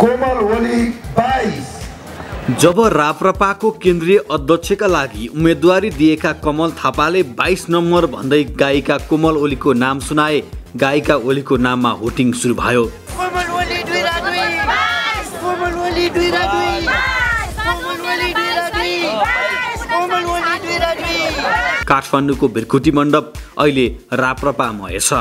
कोमल ओली बाइस। जब राप्रपाको केन्द्रीय अध्यक्षका लागि उम्मेदवारी दिएका कमल थापाले बाइस नम्बर भन्दै गायिका कोमल ओलीको नाम सुनाए गायिका ओलीको नाममा होटिङ सुरु भयो। कोमल ओली दुई र दुई। कोमल ओली दुई र दुई। कोमल ओली दुई र दुई। कोमल ओली दुई र दुई। काठमाडौँको भिरकुटी मण्डप अहिले राप्रपामय छ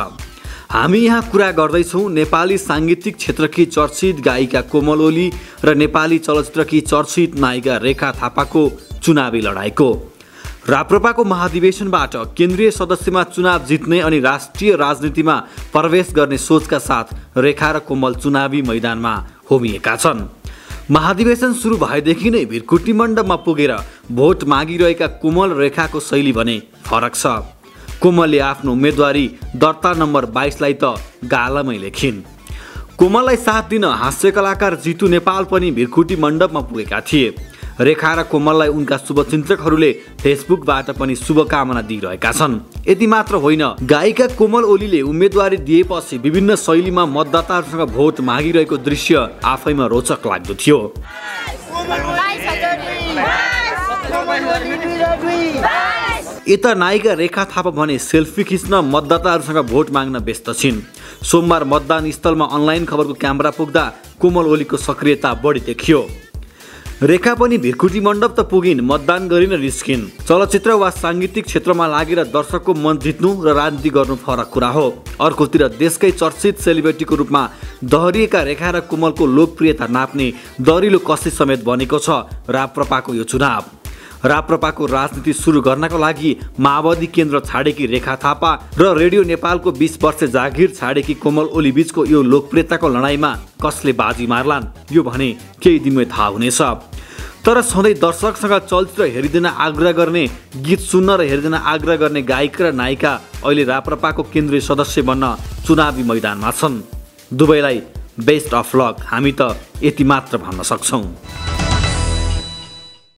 हामी यहाँ कुरा गर्दैछौँ नेपाली साङ्गीतिक क्षेत्रकी चर्चित गायिका कोमल ओली र नेपाली चलचित्रकी चर्चित नायिका रेखा थापाको चुनावी लडाइँको राप्रपाको महाधिवेशनबाट केन्द्रीय सदस्यमा चुनाव जित्ने अनि राष्ट्रिय राजनीतिमा प्रवेश गर्ने सोचका साथ रेखा र कोमल चुनावी मैदानमा होमिएका छन्। महाधिवेशन सुरु भएदेखि नै भिरकुटी मण्डपमा पुगेर भोट मागिरहेका कोमल रेखाको शैली भने फरक छ। कोमलले आफ्नो उम्मेदवारी दर्ता नम्बर बाइसलाई त गालामै लेखिन् कोमललाई साथ दिन हास्य कलाकार जितु नेपाल पनि भिरकुटी मण्डपमा पुगेका थिए रेखा र कोमललाई उनका शुभचिन्तकहरूले फेसबुकबाट पनि शुभकामना दिइरहेका छन् यति मात्र होइन गायिका कोमल ओलीले उम्मेदवारी दिएपछि विभिन्न शैलीमा मतदाताहरूसँग भोट मागिरहेको दृश्य आफैमा रोचक लाग्दो थियो यता नायिका रेखा थापा भने सेल्फी खिच्न मतदाताहरूसँग भोट माग्न व्यस्त छिन्। सोमबार मतदान स्थलमा अनलाइन खबरको क्यामेरा पुग्दा कोमल ओलीको सक्रियता बढी देखियो। रेखा पनि भिरकुटी मण्डप त पुगिन् मतदान गरिन रिस्किन्। चलचित्र वा साङ्गीतिक क्षेत्रमा लागेर दर्शकको मन जित्नु र राजनीति गर्नु फरक कुरा हो। अर्कोतिर देशकै चर्चित सेलिब्रेटीको रूपमा दहरिएका रेखा र कोमलको लोकप्रियता नाप्ने दरिलो कसी समेत बनेको छ राप्रपाको यो चुनाव। राप्रपाको राजनीति सुरु गर्नको लागि माओवादी केन्द्र छाडेकी रेखा थापा र रेडियो नेपालको बिस वर्ष जागिर छाडेकी कोमल ओली बिचको यो लोकप्रियताको लडाइँमा कसले बाजी मार्लान्? यो भने केही दिनमै थाहा हुनेछ। तर सधैँ दर्शकसँग चलचित्र हेरिदिन आग्रह गर्ने गीत सुन्न र हेरिदिन आग्रह गर्ने गायक र नायिका अहिले राप्रपाको केन्द्रीय सदस्य बन्न चुनावी मैदानमा छन्। दुवैलाई बेस्ट अफ लक हामी त यति मात्र भन्न सक्छौँ।